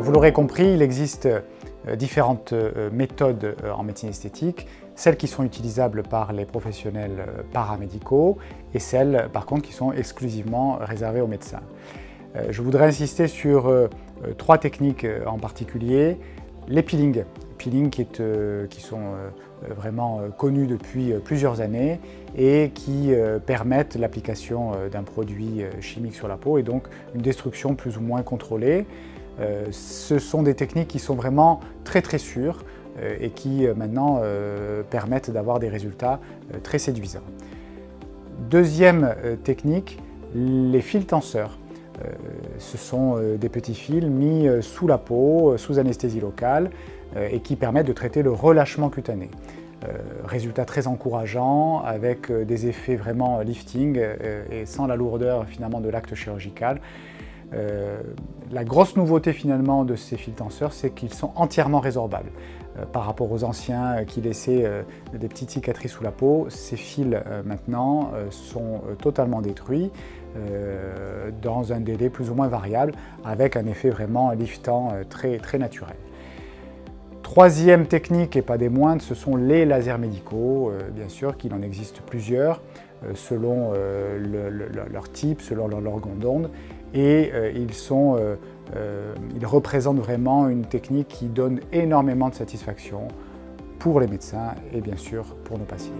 Vous l'aurez compris, il existe différentes méthodes en médecine esthétique, celles qui sont utilisables par les professionnels paramédicaux et celles par contre qui sont exclusivement réservées aux médecins. Je voudrais insister sur trois techniques en particulier. Les peelings, peeling qui, euh, qui sont euh, vraiment euh, connus depuis plusieurs années et qui permettent l'application d'un produit chimique sur la peau et donc une destruction plus ou moins contrôlée. Ce sont des techniques qui sont vraiment très très sûres et qui maintenant permettent d'avoir des résultats très séduisants. Deuxième technique, les fils tenseurs. Ce sont des petits fils mis sous la peau, sous anesthésie locale, euh, et qui permettent de traiter le relâchement cutané. Euh, résultat très encourageant avec euh, des effets vraiment lifting et sans la lourdeur finalement de l'acte chirurgical. La grosse nouveauté finalement de ces fils tenseurs, c'est qu'ils sont entièrement résorbables. par rapport aux anciens qui laissaient des petites cicatrices sous la peau, ces fils maintenant sont totalement détruits dans un délai plus ou moins variable avec un effet vraiment liftant très, naturel. Troisième technique, et pas des moindres, ce sont les lasers médicaux, euh, bien sûr qu'il en existe plusieurs, euh, selon euh, leur type, selon leur organe d'onde, et ils, sont, ils représentent vraiment une technique qui donne énormément de satisfaction pour les médecins et bien sûr pour nos patients.